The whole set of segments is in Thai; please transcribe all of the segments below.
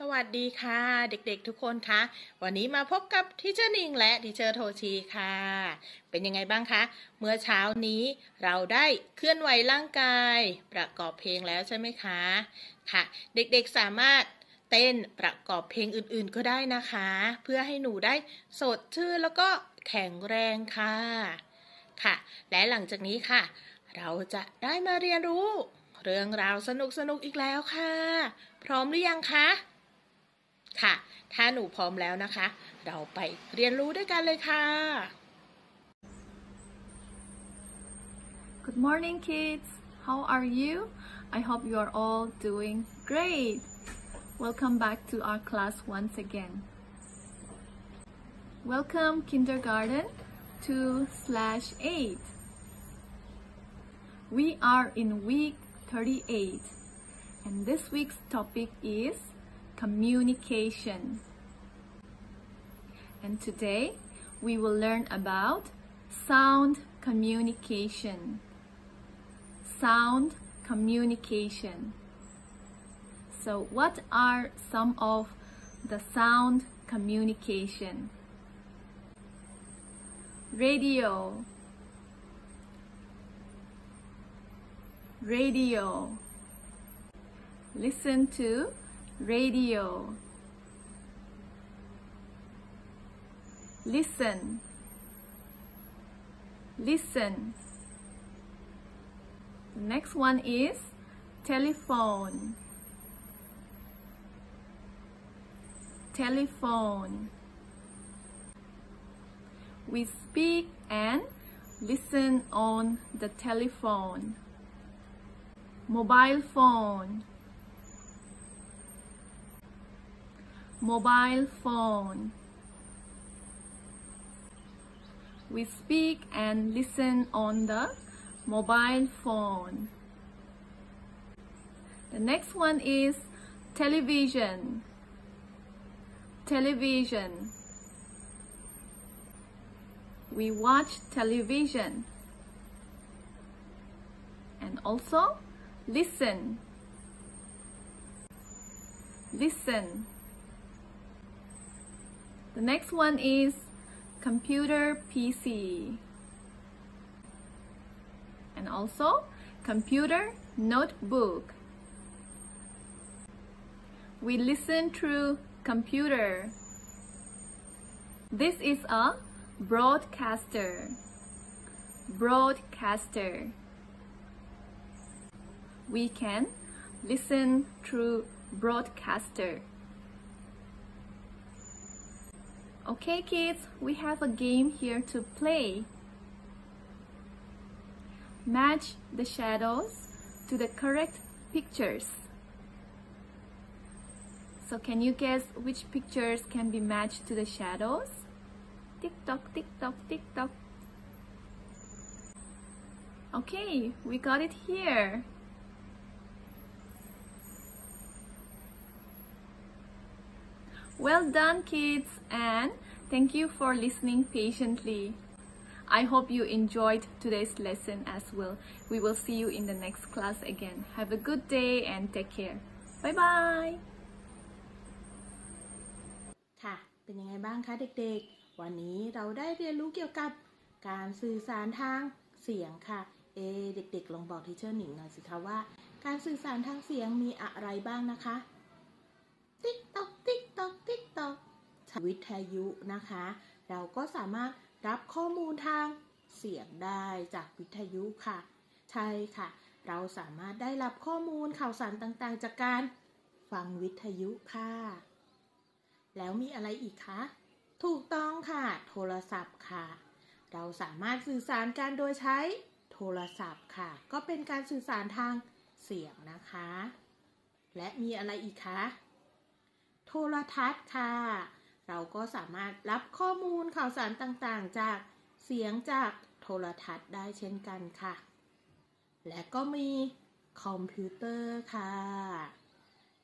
สวัสดีค่ะ เด็กๆทุกคนคะวันนี้มาพบกับทิเชอร์นิงและทิเชอร์โทชีค่ะ เป็นยังไงบ้างคะ เมื่อเช้านี้เราได้เคลื่อนไหวร่างกาย ประกอบเพลงแล้วใช่ไหมคะค่ะ เด็กๆสามารถเต้นประกอบเพลงอื่นๆก็ได้นะคะ เพื่อให้หนูได้สดชื่นแล้วก็แข็งแรงค่ะค่ะ และหลังจากนี้ค่ะ เราจะได้มาเรียนรู้ เรื่องราวสนุกๆอีกแล้วค่ะ พร้อมหรือยังคะ ค่ะ ถ้าหนูพร้อมแล้วนะคะ เราไปเรียนรู้ด้วยกันเลยค่ะ Good morning, kids. How are you? I hope you are all doing great. Welcome back to our class once again. Welcome, kindergarten 2 slash 8. We are in week 38, and this week's topic is communication. And today we will learn about sound communication. Sound communication. So, what are some of the sound communication? Radio, radio. Listen to radio. Listen. Listen. The next one is telephone. Telephone. We speak and listen on the telephone. Mobile phone. Mobile phone. We speak and listen on the mobile phone. The next one is television. Television. We watch television. And also listen. Listen. The next one is computer PC. And also computer notebook. We listen through computer. This is a broadcaster. Broadcaster. We can listen through broadcaster. Okay, kids, we have a game here to play. Match the shadows to the correct pictures. So, can you guess which pictures can be matched to the shadows? Tick tock, tick tock, tick tock. Okay, we got it here. Well done, kids, and thank you for listening patiently. I hope you enjoyed today's lesson as well. We will see you in the next class again. Have a good day and take care. Bye bye. ค่ะ เป็นยังไงบ้างคะเด็กๆ วันนี้เราได้เรียนรู้เกี่ยวกับการสื่อสารทางเสียงค่ะ เอ เด็กๆ ลองบอกทีเชอร์หนิงหน่อยสิคะว่า การสื่อสารทางเสียงมีอะไรบ้างนะคะ ติ๊กต๊อก วิทยุนะคะ เราก็สามารถรับข้อมูลทางเสียงได้จากวิทยุค่ะ ใช่ค่ะ เราสามารถได้รับข้อมูลข่าวสารต่างๆ จากการฟังวิทยุค่ะ แล้วมีอะไรอีกคะ ถูกต้องค่ะ โทรศัพท์ค่ะ เราสามารถสื่อสารกันโดยใช้โทรศัพท์ค่ะ ก็เป็นการสื่อสารทางเสียงนะคะ และมีอะไรอีกคะ โทรทัศน์ค่ะ เราก็สามารถรับข้อมูลข่าวสารต่างๆ จากเสียงจากโทรทัศน์ได้เช่นกันค่ะ และก็มีคอมพิวเตอร์ค่ะ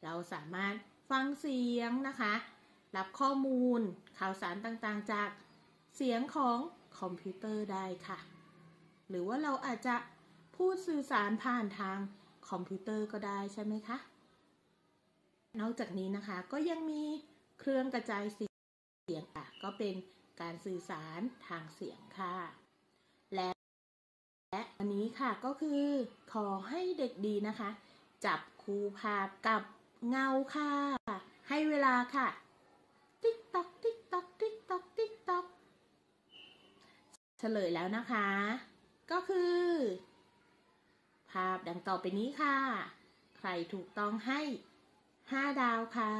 เราสามารถฟังเสียงนะคะ รับข้อมูลข่าวสารต่างๆ จากเสียงของคอมพิวเตอร์ได้ค่ะ หรือว่าเราอาจจะพูดสื่อสารผ่านทางคอมพิวเตอร์ก็ได้ใช่ไหมคะ นอกจากนี้นะคะก็ยังมีเครื่องกระจายเสียง อะ ก็เป็นการสื่อสารทางเสียงค่ะ และและอันนี้ค่ะก็คือขอให้เด็กๆนะคะ จับคู่ภาพกับเงาค่ะ ให้เวลาค่ะ ติ๊กตอกติ๊กตอกติ๊กตอกติ๊กตอกเฉลยแล้วนะคะ ก็คือ ภาพดังต่อไปนี้ค่ะ ใครถูกต้องให้ 5 ดาวค่ะ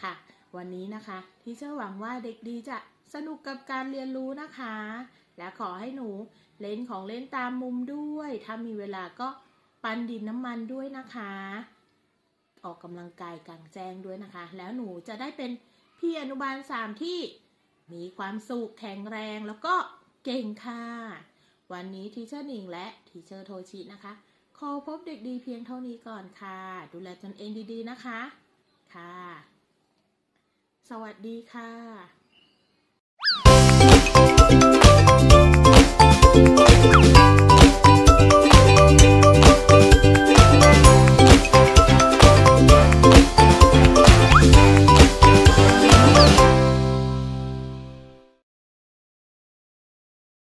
ค่ะ วันนี้นะคะที่เชื่อหวังว่าเด็กดีจะสนุกกับการเรียนรู้นะคะ และขอให้หนูเล่นของเล่นตามมุมด้วย ถ้ามีเวลาก็ปั้นดินน้ำมันด้วยนะคะ ออกกำลังกายกลางแจ้งด้วยนะคะ แล้วหนูจะได้เป็นพี่อนุบาลสามที่มีความสุขแข็งแรงแล้วก็เก่งค่ะ วันนี้ทีเชอร์หนิงและทีเชอร์โทชินะคะ ขอพบเด็กดีเพียงเท่านี้ก่อนค่ะ ดูแลตนเองดีๆนะคะ ค่ะ สวัสดีค่ะ Thank